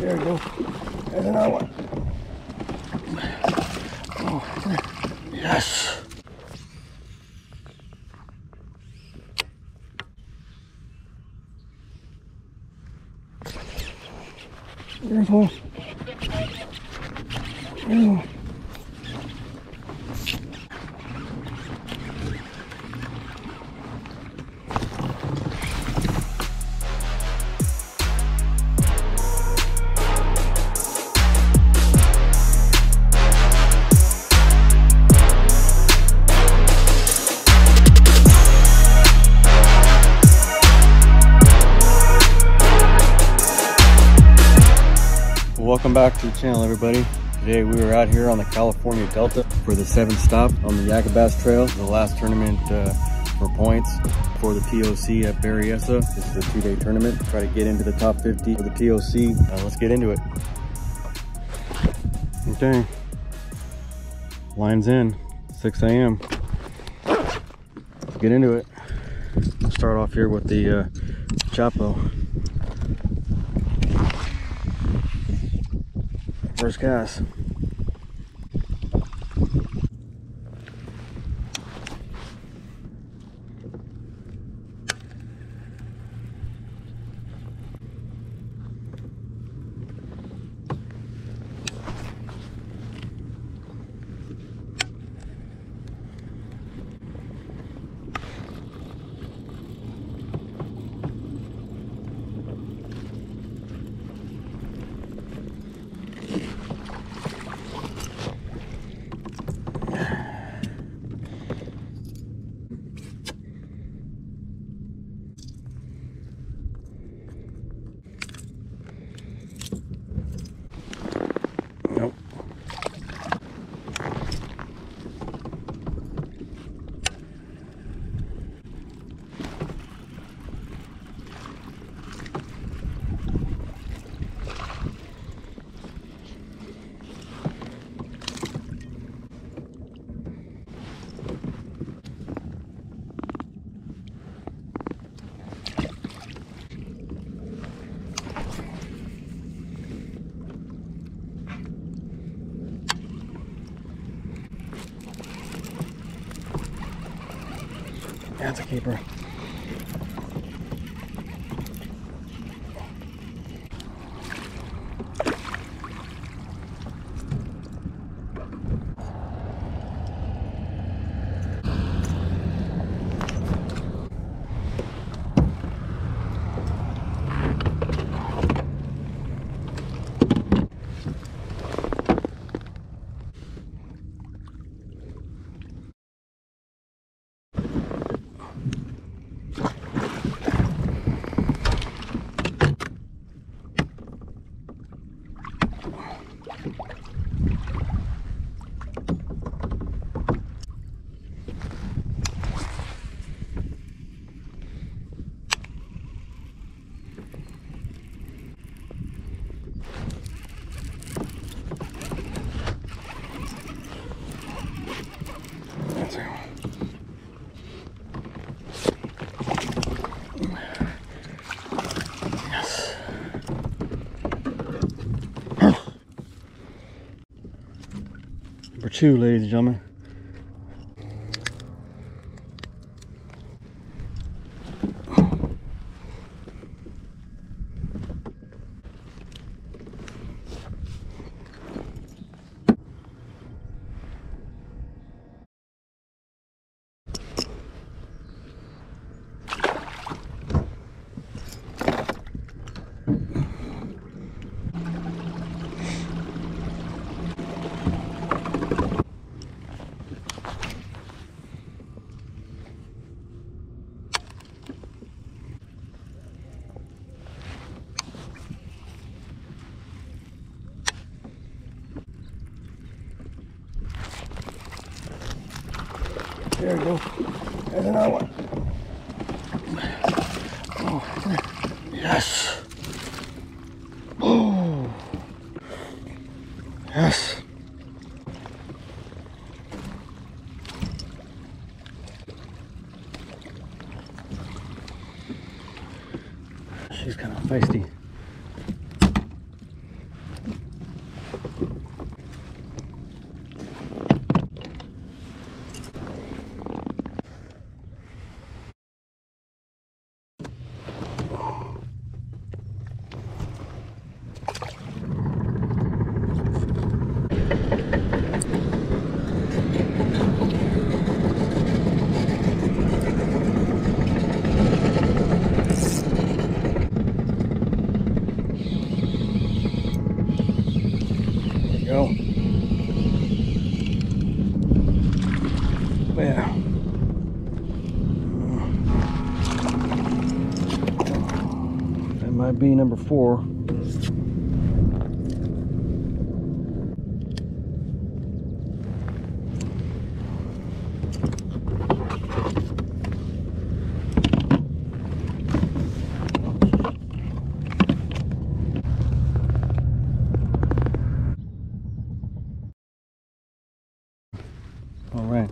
There we go. There's another one. Oh. Yes. There's one. There's one. Welcome back to the channel everybody. Today we are out here on the California Delta for the seventh stop on the Yak-A-Bass Trail, the last tournament uh, for points for the TOC at Berryessa. This is a two-day tournament. Try to get into the top 50 for the TOC. Uh, let's get into it. Okay. Lines in, 6 a.m. Let's get into it. Start off here with the uh, Chapo. First cast. That's a keeper. Number two, ladies and gentlemen. There we go. There's another one. Oh. Yes. Oh. Yes. She's kind of feisty. Might be number four. All right.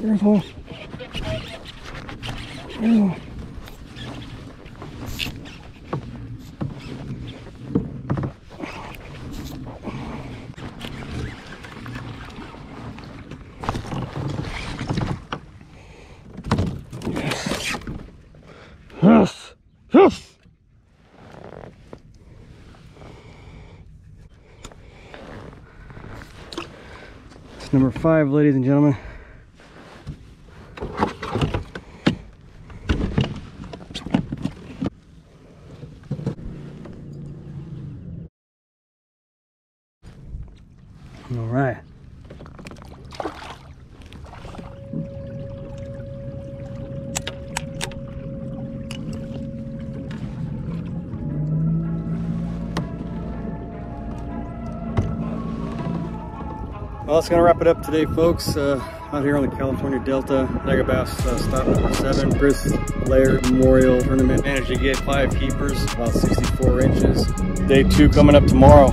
Careful. Careful. Yes. Yes. It's number five, ladies and gentlemen. All right. Well, that's going to wrap it up today, folks. Uh, out here on the California Delta, Yak-A-Bass uh, stop number seven, Chris Laird Memorial Tournament. Managed to get five keepers, about 64 inches. Day two coming up tomorrow.